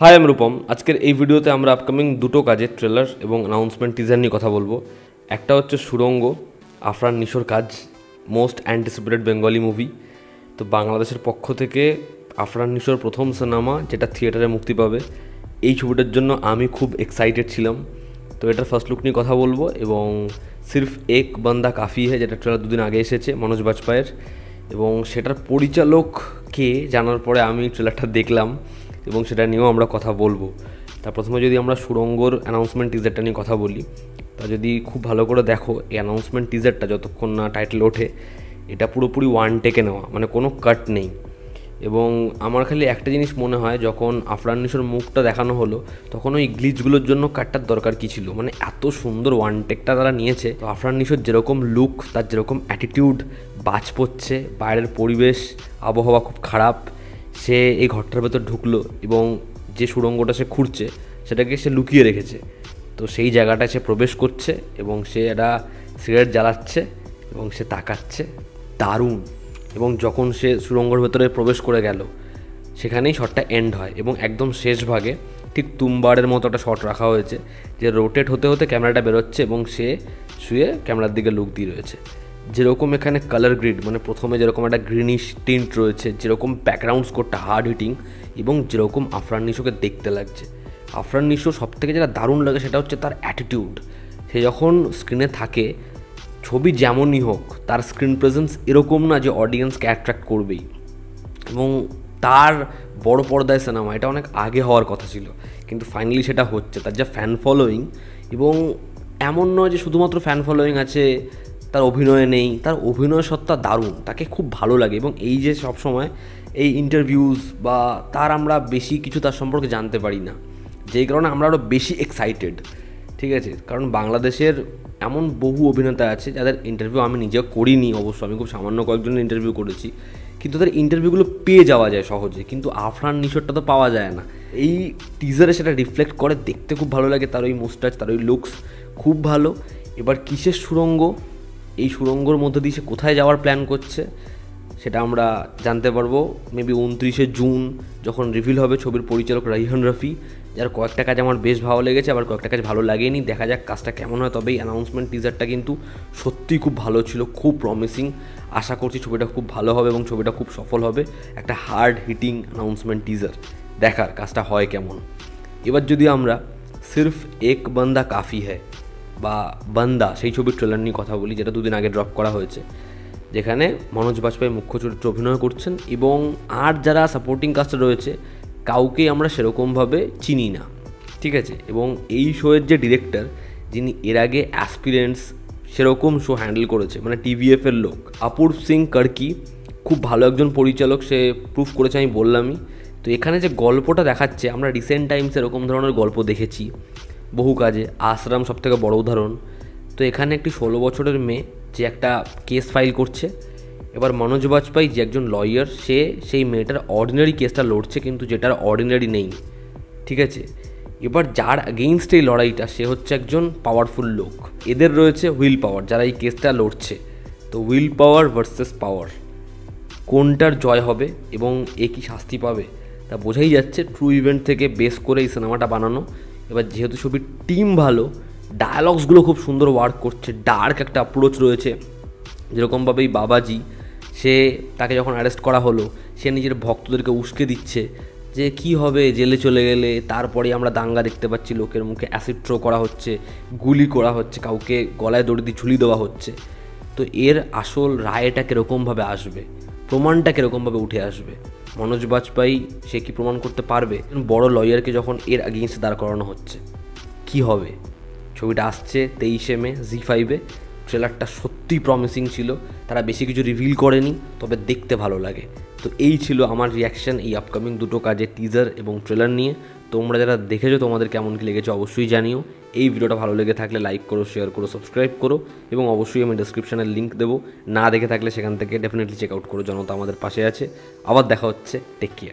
High আমি রূপম আজকের এই ভিডিওতে আমরা আপকামিং দুটো কাজের ট্রেলার এবং অ্যানাউন্সমেন্ট টিজার নিয়ে কথা বলব। একটা হচ্ছে সুরঙ্গ আফরান নিশোর কাজ মোস্ট অ্যান্টিসিপেটেড বেঙ্গলি মুভি তো বাংলাদেশের পক্ষ থেকে আফরান নিশোর প্রথম সিনেমা যেটা থিয়েটারে মুক্তি পাবে, এই ছবিটার জন্য আমি খুব এক্সাইটেড ছিলাম। তো এটার ফার্স্ট লুক নিয়ে কথা বলব এবং সির্ফ এক বান্দা কাফি হ্যাঁ যেটা ট্রেলার দুদিন আগে এসেছে, মনোজ বাজপাইয়ের এবং সেটার পরিচালক কে, জানার পরে আমি ট্রেলারটা দেখলাম। এবং সেটা নিয়েও আমরা কথা বলব। তা প্রথমে যদি আমরা সুরঙ্গর অ্যানাউন্সমেন্ট টিজারটা নিয়ে কথা বলি, তা যদি খুব ভালো করে দেখো, এই অ্যানাউন্সমেন্ট টিজারটা যতক্ষণ না টাইটেল ওঠে, এটা পুরোপুরি ওয়ান টেকে নেওয়া মানে কোনো কাট নেই। এবং আমার খালি একটা জিনিস মনে হয়, যখন আফরান মুখটা দেখানো হলো, তখন ওই গ্লিচগুলোর জন্য কাটটার দরকার কি ছিল? মানে এত সুন্দর ওয়ান টেকটা তারা নিয়েছে। তো আফরান যেরকম লুক তার যেরকম অ্যাটিটিউড বাজ পড়ছে, বাইরের পরিবেশ, আবহাওয়া খুব খারাপ সে এই ঘরটার ভেতর ঢুকলো এবং যে সুড়ঙ্গটা সে খুঁড়ছে, সেটাকে সে লুকিয়ে রেখেছে। তো সেই জায়গাটায় সে প্রবেশ করছে এবং সে একটা সিগারেট জ্বালাচ্ছে এবং সে তাকাচ্ছে। দারুণ! এবং যখন সে সুড়ঙ্গর ভেতরে প্রবেশ করে গেল, সেখানেই শটটা এন্ড হয় এবং একদম শেষ ভাগে ঠিক তুমবারের মতো একটা শট রাখা হয়েছে, যে রোটেট হতে হতে ক্যামেরাটা বেরোচ্ছে এবং সে শুয়ে ক্যামেরার দিকে লুক দিয়ে রয়েছে। যেরকম এখানে কালার গ্রিড মানে প্রথমে যেরকম একটা গ্রিনিশ টিন্ট রয়েছে, যেরকম ব্যাকগ্রাউন্ড স্কোরটা হার্ড হিটিং এবং যেরকম আফরান নিশোকে দেখতে লাগছে। আফরান নিশো সব থেকে যেটা দারুণ লাগে সেটা হচ্ছে তার অ্যাটিটিউড সে যখন স্ক্রিনে থাকে, ছবি যেমনই হোক, তার স্ক্রিন প্রেজেন্স এরকম না যে অডিয়েন্সকে অ্যাট্রাক্ট করবেই। এবং তার বড় পর্দায় সিনেমা এটা অনেক আগে হওয়ার কথা ছিল, কিন্তু ফাইনালি সেটা হচ্ছে, তার যা ফ্যান ফলোয়িং এবং এমন নয় যে শুধুমাত্র ফ্যান ফলোয়িং আছে তার অভিনয় নেই, তার অভিনয় সত্তা দারুণ, তাকে খুব ভালো লাগে এবং এই যে সবসময় এই ইন্টারভিউজ বা তার আমরা বেশি কিছু তার সম্পর্কে জানতে পারি না, যেই কারণে আমরা আরও বেশি এক্সাইটেড ঠিক আছে? কারণ বাংলাদেশের এমন বহু অভিনেতা আছে যাদের ইন্টারভিউ আমি নিজেও করিনি অবশ্য, আমি খুব সামান্য কয়েকজনের ইন্টারভিউ করেছি, কিন্তু তাদের ইন্টারভিউগুলো পেয়ে যাওয়া যায় সহজে, কিন্তু আফরান নিশোরটা তো পাওয়া যায় না। এই টিজারে সেটা রিফ্লেক্ট করে দেখতে খুব ভালো লাগে, তার ওই মুস্টাচ তার ওই লুকস খুব ভালো। এবার কিসের সুরঙ্গ? এই সুরঙ্গর মধ্যে দিয়ে সে কোথায় যাওয়ার প্ল্যান করছে, সেটা আমরা জানতে পারব। মেবি উনত্রিশে জুন যখন রিভিল হবে ছবির পরিচালক রাইহান রফি, যার কয়েকটা কাজ আমার বেশ ভালো লেগেছে, আবার কয়েকটা কাজ ভালো লাগেনি। দেখা যাক কাজটা কেমন হয় তবে এই অ্যানাউন্সমেন্ট টিজারটা কিন্তু সত্যিই খুব ভালো ছিল, খুব প্রমিসিং আশা করছি ছবিটা খুব ভালো হবে এবং ছবিটা খুব সফল হবে। একটা হার্ড হিটিং অ্যানাউন্সমেন্ট টিজার দেখার কাজটা হয় কেমন। এবার যদি আমরা, সির্ফ এক বান্দা কাফি হ্যায়। বা বান্দা, সেই ছবির ট্রেলার নিয়ে কথা বলি, যেটা দুদিন আগে ড্রপ করা হয়েছে। যেখানে মনোজ বাজপেয়ী মুখ্য চরিত্রে অভিনয় করছেন এবং আর যারা সাপোর্টিং কাস্টে রয়েছে, কাউকে আমরা সেরকমভাবে চিনি না। ঠিক আছে? এবং এই শোয়ের যে ডিরেক্টর যিনি এর আগে অ্যাসপিরেন্টস সেরকম শো হ্যান্ডেল করেছে মানে টিভিএফের লোক, অপূর্ব সিং কার্কি খুব ভালো একজন পরিচালক, সে প্রুফ করেছে আমি বললামই। তো এখানে যে গল্পটা দেখাচ্ছে, আমরা রিসেন্ট টাইমস এরকম ধরনের গল্প দেখেছি। বহু কাজে, আশ্রাম সব থেকে বড় উদাহরণ। তো এখানে একটি ষোলো বছরের মেয়ে, যে একটা কেস ফাইল করছে। এবার মনোজ বাজপেয়ী যে একজন লয়ার সে সেই মেয়েটার অর্ডিনারি কেসটা লড়ছে, কিন্তু যেটার অর্ডিনারি নেই। ঠিক আছে? এবার যার এগেইনস্ট এই লড়াইটা, সে হচ্ছে একজন পাওয়ারফুল লোক। এদের রয়েছে হুইল পাওয়ার যারা এই কেসটা লড়ছে। তো হুইল পাওয়ার ভার্সেস পাওয়ার কোনটার জয় হবে এবং এ কি শাস্তি পাবে? তা বোঝাই যাচ্ছে ট্রু ইভেন্ট থেকে বেস করে এই সিনেমাটা বানানো। এবার যেহেতু ছবির টিম ভালো ডায়ালগসগুলো খুব সুন্দর ওয়ার্ক করছে ডার্ক একটা অ্যাপ্রোচ রয়েছে। যেরকমভাবেই বাবাজি, সে তাকে যখন অ্যারেস্ট করা হলো, সে নিজের ভক্তদেরকে উস্কে দিচ্ছে যে, কি হবে? জেলে চলে গেলে, তারপরে আমরা দাঙ্গা দেখতে পাচ্ছি, লোকের মুখে অ্যাসিড থ্রো করা হচ্ছে, গুলি করা হচ্ছে, কাউকে গলায় দড়ি দিয়ে ঝুলি দেওয়া হচ্ছে। তো এর আসল রায়টা কীরকমভাবে আসবে? প্রমাণটা কীরকমভাবে উঠে আসবে? মনোজ বাজপেয়ী, সে কি প্রমাণ করতে পারবে? বড় লয়ারকে যখন এর আগেইনস্টে দাঁড় করানো হচ্ছে, কি হবে? ছবিটা আসছে তেইশে মে জি ফাইভে ট্রেলারটা সত্যিই প্রমিসিং ছিল। তারা বেশি কিছু রিভিল করেনি, তবে দেখতে ভালো লাগে। তো এই ছিল আমার রিয়াকশান এই আপকামিং দুটো কাজের টিজার এবং ট্রেলার নিয়ে। তোমরা যারা দেখেছ তোমাদের কেমন কী লেগেছে অবশ্যই জানিও। এই ভিডিওটা ভালো লেগে থাকলে লাইক করো শেয়ার করো সাবস্ক্রাইব করো এবং অবশ্যই আমি ডিসক্রিপশানে লিঙ্ক দেবো। না দেখে থাকলে সেখান থেকে ডেফিনেটলি চেক আউট করো, জনতা আমাদের পাশে আছে। আবার দেখা হচ্ছে টেক কেয়ার